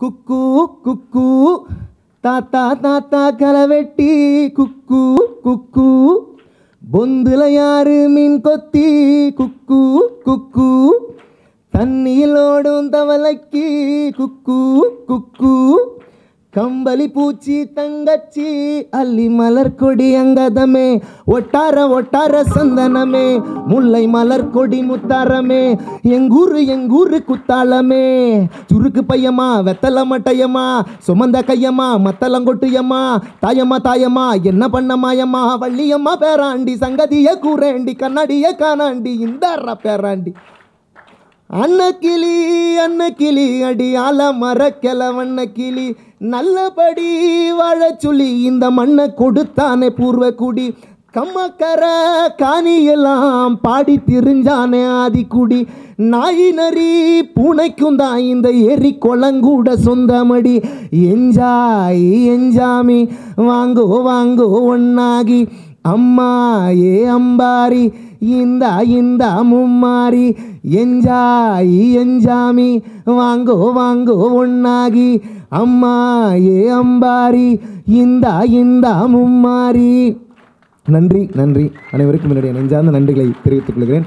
குக்கு குக்கு தாத்தா தாத்தா கலவெட்டி குக்கு குக்கு பொந்துல யாரு மீன் கொத்தி குக்கு குக்கு தண்ணியில் ஓடும் தவளைக்கு குக்கு குக்கு கம்பளி பூச்சி தங்கச்சி அள்ளி மலர் கொடி அங்கதமே ஒட்டார ஒட்டார சந்தனமே முல்லை மலர் கொடி முத்தாரமே எங்கூரு எங்கூரு குத்தாளமே. சுருக்கு பையமா வெத்தல மட்டையம்மா சுமந்த கையம்மா மத்தலங்கொட்டியம்மா தாயம்மா தாயம்மா என்ன பண்ண மாயம்மா? வள்ளியம்மா பேராண்டி சங்கதிய கூரேண்டி கண்ணாடிய காணாண்டி இந்த பேராண்டி. அன்னக்கிளி அன்னக்கிளி அடி ஆல மரக்கிழவண்ண கிளி. நல்லபடி வாழச் சொல்லி இந்த மண்ணை கொடுத்தானே பூர்வ குடி கம்மக்கர காணியெல்லாம் பாடி திரிஞ்சானே ஆதிக்குடி. நாய் நரி பூனைக்கும் தான் இந்த எரி குளங்கூட சொந்தமடி. எஞ்சாய் எஞ்சாமி வாங்கோ வாங்கோ ஒன்னாகி. அம்மா ஏ அம்பாரி இந்தா இந்தா மும்மாரி எஞ்சாயி எஞ்சாமி வாங்கோ வாங்கோ ஒன்னாகி அம்மா ஏ அம்பாரி இந்தா இந்தா மும்மாரி. நன்றி நன்றி. அனைவருக்கும் என்னுடைய நெஞ்சார்ந்த நன்றிகளை தெரிவித்துக் கொள்கிறேன்.